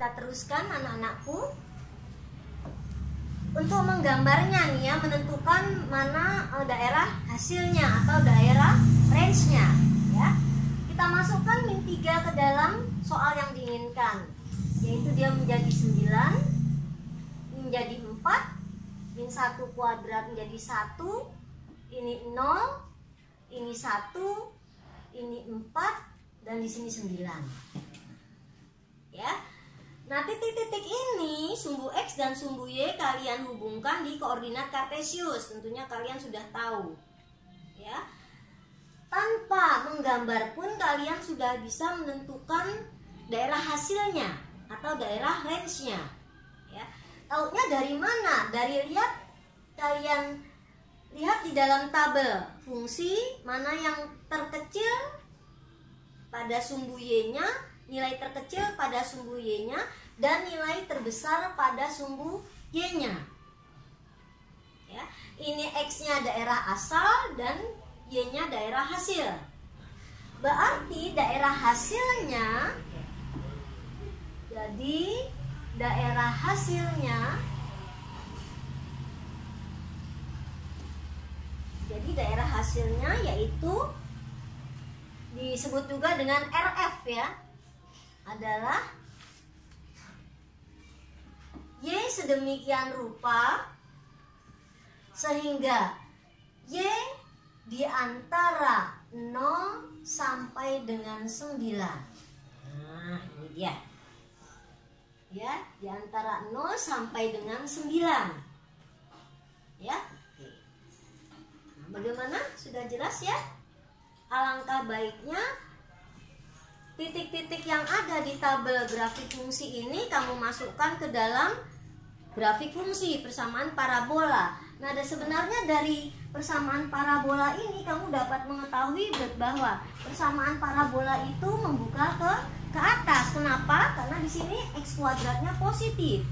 kita teruskan anak-anakku untuk menggambarnya nih ya menentukan mana eh, daerah hasilnya atau daerah range-nya ya kita masukkan min 3 ke dalam soal yang diinginkan yaitu dia menjadi 9 menjadi 4 min 1 kuadrat menjadi 1 ini 0 ini 1 ini 4 dan di sini 9 ya. Nah, titik-titik ini sumbu X dan sumbu Y kalian hubungkan di koordinat kartesius. Tentunya kalian sudah tahu. Ya. Tanpa menggambar pun kalian sudah bisa menentukan daerah hasilnya atau daerah range-nya. Ya. Taunya dari mana? Dari lihat kalian lihat di dalam tabel fungsi mana yang terkecil pada sumbu Y-nya nilai terkecil pada sumbu Y-nya dan nilai terbesar pada sumbu Y-nya. Ya, ini X-nya daerah asal dan Y-nya daerah hasil. Berarti daerah hasilnya jadi daerah hasilnya jadi daerah hasilnya yaitu disebut juga dengan RF ya adalah Y sedemikian rupa sehingga Y di antara 0 sampai dengan 9. Nah, ini dia. Ya, di antara 0 sampai dengan 9. Ya. Bagaimana? Sudah jelas ya? Alangkah baiknya titik-titik yang ada di tabel grafik fungsi ini kamu masukkan ke dalam grafik fungsi persamaan parabola. Nah, ada sebenarnya dari persamaan parabola ini kamu dapat mengetahui bahwa persamaan parabola itu membuka ke ke atas. Kenapa? Karena di sini x kuadratnya positif.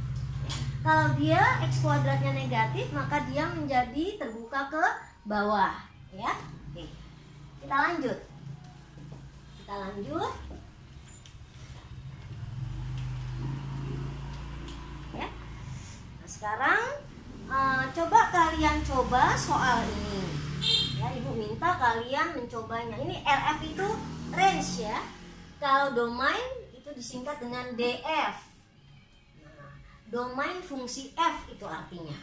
Kalau dia x kuadratnya negatif, maka dia menjadi terbuka ke bawah, ya. Oke. Kita lanjut. Kita lanjut. Sekarang uh, coba kalian coba soal ini. Ya ibu minta kalian mencobanya. Ini RF itu range ya. Kalau domain itu disingkat dengan DF nah, domain fungsi F itu artinya.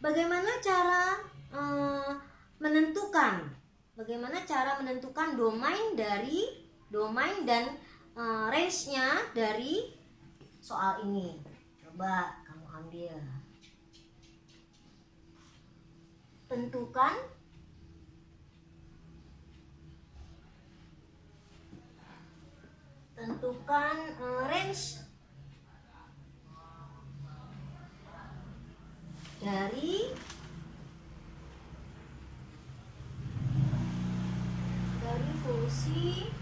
Bagaimana cara uh, menentukan? Bagaimana cara menentukan domain dari domain dan uh, range-nya dari soal ini? Coba ambil. Tentukan. Tentukan uh, range. Dari dari fungsi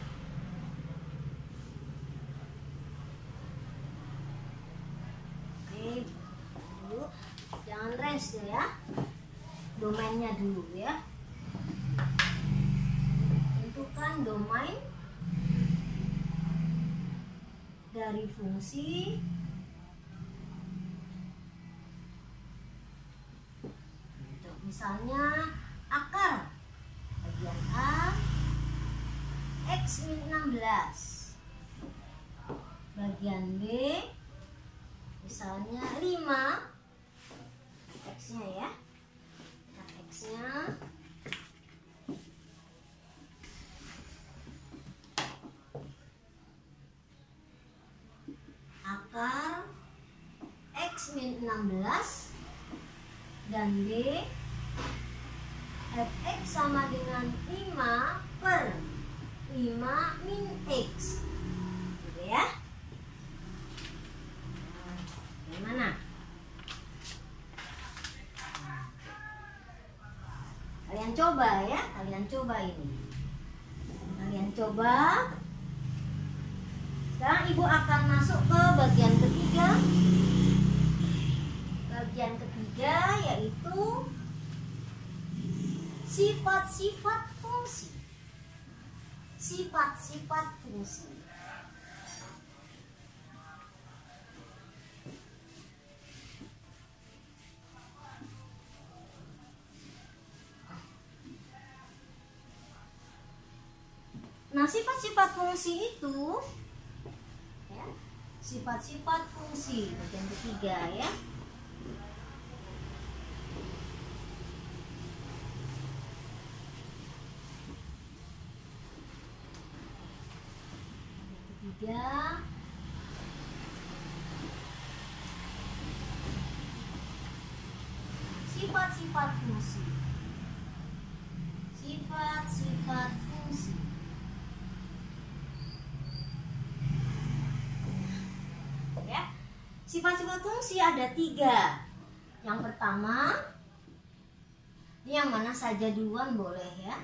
jangan range ya domainnya dulu ya tentukan domain dari fungsi misalnya akar bagian A X min 16 bagian B misalnya 5 X-nya ya. X-nya akar. X min 16 dan D. Fx sama dengan 5 per 5 min X. Gitu ya. Nah, coba ya kalian coba ini. Kalian coba. Sekarang ibu akan masuk ke bagian ketiga. Bagian ketiga yaitu sifat-sifat fungsi. Sifat-sifat fungsi sifat-sifat fungsi itu ya, sifat-sifat fungsi bagian ketiga ya. Ketiga sifat-sifat fungsi sifat-sifat fungsi ya sifat-sifat fungsi ada tiga. Yang pertama ini yang mana saja duluan boleh ya.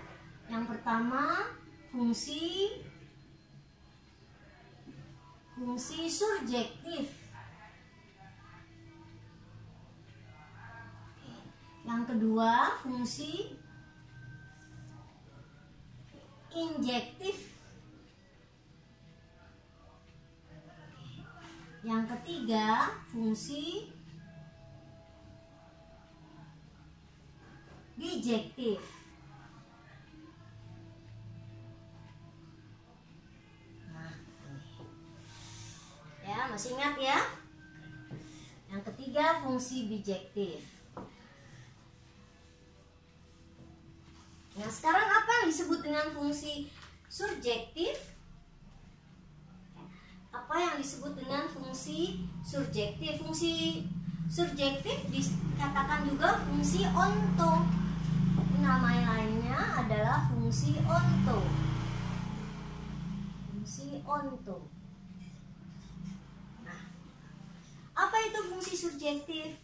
Yang pertama fungsi fungsi surjektif. Yang kedua fungsi injektif yang ketiga fungsi bijektif. Nah ya masih ingat ya? Yang ketiga fungsi bijektif. Nah, sekarang apa yang disebut dengan fungsi surjektif? Disebut dengan fungsi surjektif? Fungsi surjektif dikatakan juga fungsi onto. Nama lainnya adalah fungsi onto. Fungsi onto. Nah, apa itu fungsi surjektif?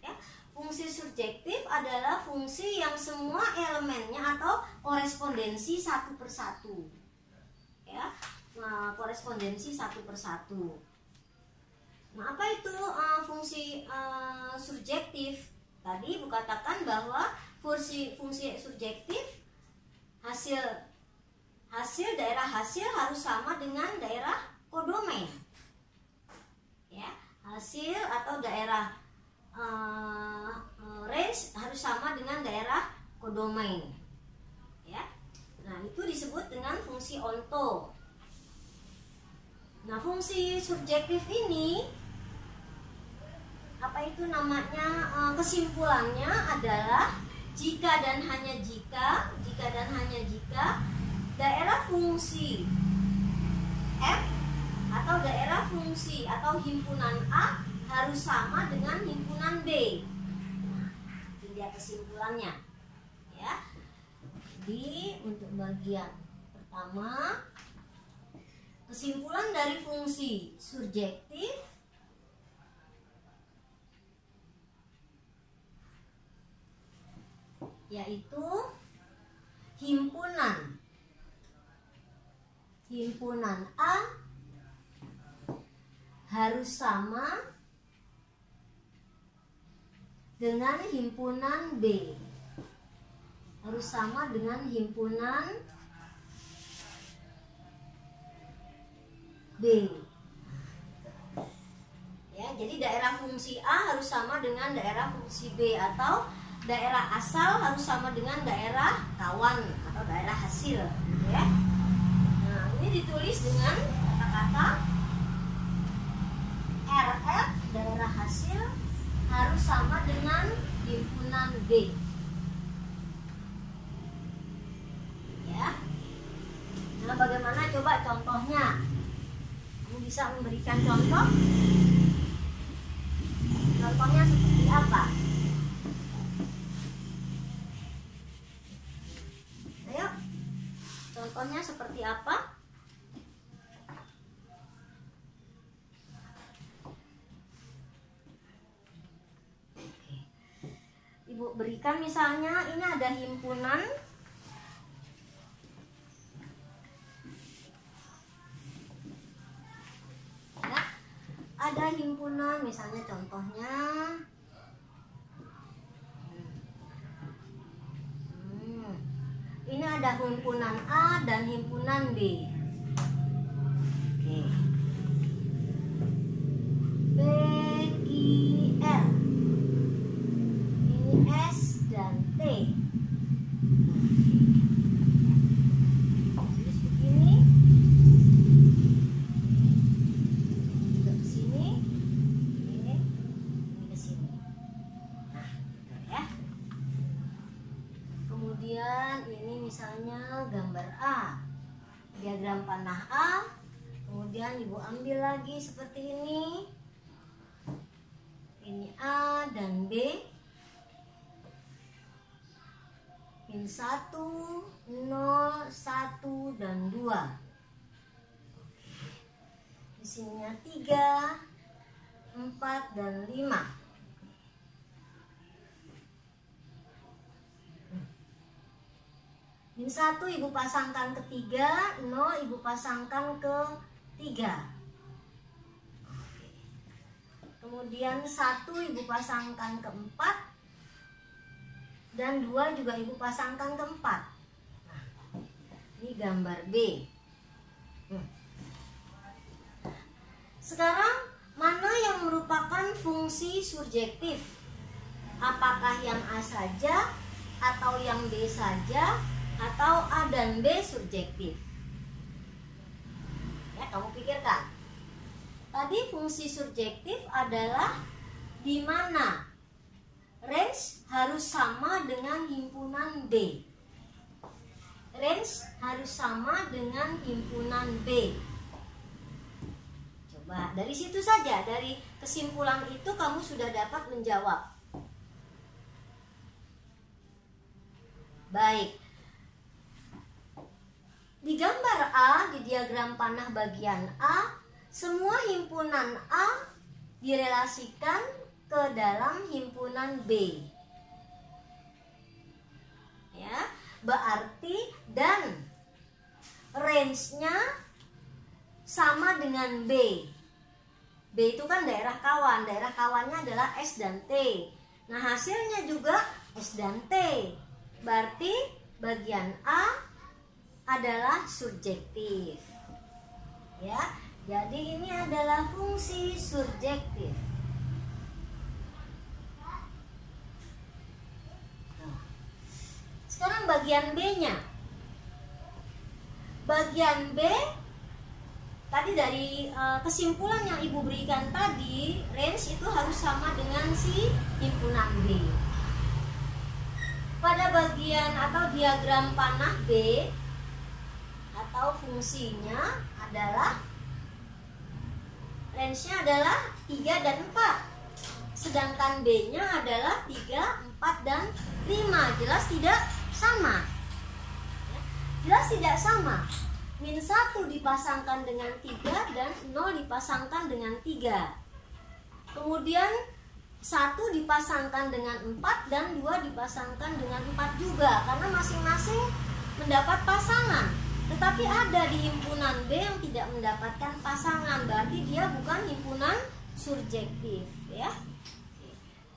Ya, Fungsi subjektif adalah fungsi yang semua elemennya atau korespondensi satu persatu. Ya, nah, korespondensi satu persatu. Nah, apa itu uh, fungsi uh, subjektif? Tadi Bu katakan bahwa fungsi fungsi subjektif hasil hasil daerah hasil harus sama dengan daerah kodomain. Ya, hasil atau daerah uh, uh, range harus sama dengan daerah kodomain ya nah itu disebut dengan fungsi onto fungsi subjektif ini apa itu namanya uh, kesimpulannya adalah jika dan hanya jika jika dan hanya jika daerah fungsi f atau daerah fungsi atau himpunan a harus sama dengan himpunan B. Nah, dia kesimpulannya. Ya. Jadi untuk bagian pertama kesimpulan dari fungsi surjektif yaitu himpunan. Himpunan A harus sama dengan himpunan B. Harus sama dengan himpunan B ya jadi daerah fungsi A harus sama dengan daerah fungsi B atau daerah asal harus sama dengan daerah kawan atau daerah hasil ya nah ini ditulis dengan kata-kata RF daerah hasil harus sama dengan himpunan B. Ya. Nah, bagaimana coba contohnya? Kamu bisa memberikan contoh? Contohnya seperti apa? Ayo. Contohnya seperti apa? Ibu berikan misalnya ini ada himpunan ada himpunan misalnya contohnya. Hmm, ini ada himpunan A dan himpunan B 1 0 1 dan 2 di sininya 3 4 dan 5 Min satu ibu pasangkan ke tiga, nol ibu pasangkan ke tiga. Kemudian satu ibu pasangkan ke empat dan dua juga ibu pasangkan ke empat. Nah, ini gambar B. Hmm. Sekarang mana yang merupakan fungsi surjektif? Apakah yang A saja atau yang B saja atau A dan B subjektif. Ya, kamu pikirkan. Tadi fungsi subjektif adalah di mana range harus sama dengan himpunan B. Range harus sama dengan himpunan B. Coba dari situ saja, dari kesimpulan itu kamu sudah dapat menjawab. Baik, di gambar A, di diagram panah bagian A, semua himpunan A direlasikan ke dalam himpunan B. Ya, berarti dan range-nya sama dengan B. B itu kan daerah kawan, daerah kawannya adalah S dan T. Nah, hasilnya juga S dan T. Berarti bagian A adalah subjektif. Ya, jadi ini adalah fungsi subjektif. Sekarang bagian B-nya. Bagian B tadi dari uh, kesimpulan yang Ibu berikan tadi, range itu harus sama dengan si himpunan B. Pada bagian atau diagram panah B, atau fungsinya adalah range-nya adalah 3 dan 4 sedangkan B-nya adalah 3, 4, dan 5 jelas tidak sama. Jelas tidak sama. Min 1 dipasangkan dengan 3 dan 0 dipasangkan dengan 3 kemudian 1 dipasangkan dengan 4 dan 2 dipasangkan dengan 4 juga karena masing-masing mendapat pasangan. Tetapi ada di himpunan B yang tidak mendapatkan pasangan, berarti dia bukan himpunan surjektif, ya.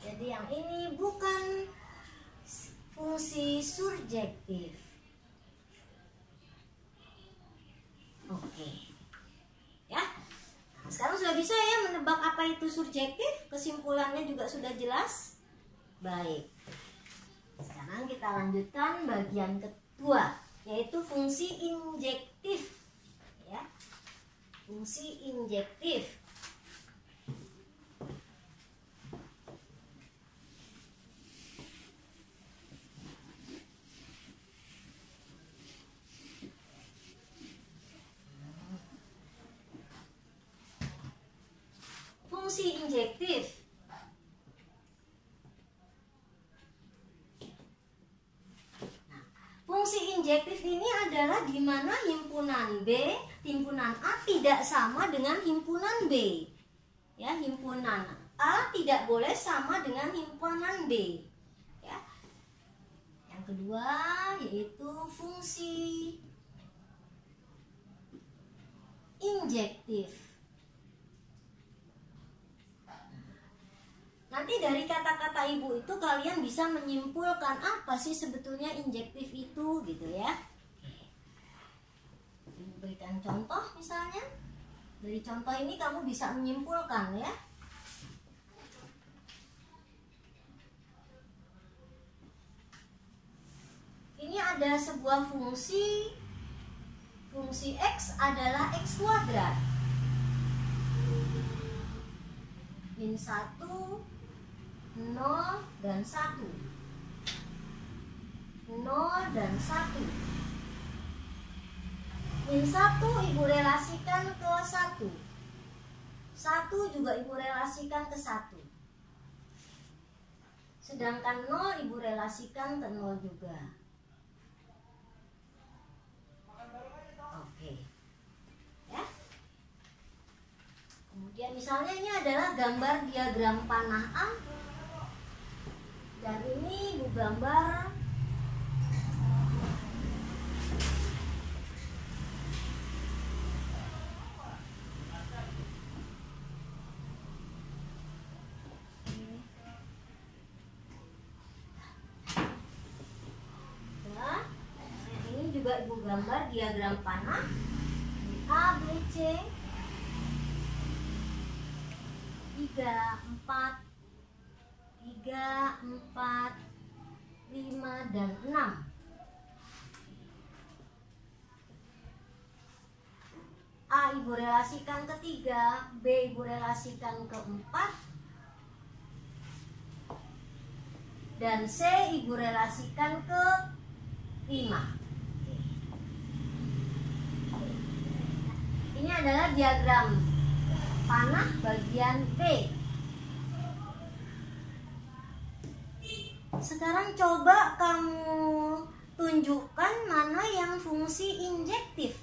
Jadi yang ini bukan fungsi surjektif. Oke. Ya. Sekarang sudah bisa ya menebak apa itu surjektif? Kesimpulannya juga sudah jelas. Baik. Sekarang kita lanjutkan bagian kedua yaitu fungsi injektif ya fungsi injektif fungsi injektif fungsi injektif ini adalah di mana himpunan B, himpunan A tidak sama dengan himpunan B. Ya, himpunan A tidak boleh sama dengan himpunan B. Ya. Yang kedua yaitu fungsi injektif. Nanti dari kata-kata ibu itu kalian bisa menyimpulkan apa sih sebetulnya injektif itu gitu ya. Berikan contoh misalnya. Dari contoh ini kamu bisa menyimpulkan ya. Ini ada sebuah fungsi Fungsi X adalah X kuadrat Min 1 0 dan 1 0 dan 1 Min 1 ibu relasikan ke 1 Satu juga ibu relasikan ke satu. Sedangkan nol ibu relasikan ke nol juga. Oke. Ya. Kemudian misalnya ini adalah gambar diagram panah A. Dan ini ibu gambar gambar diagram panah. A, B, C. 3, 4 3, 4 5, dan 6 A ibu relasikan ke 3 B ibu relasikan ke 4 dan C ibu relasikan ke 5 Ini adalah diagram panah bagian B. Sekarang coba kamu tunjukkan mana yang fungsi injektif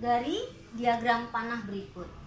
dari diagram panah berikut.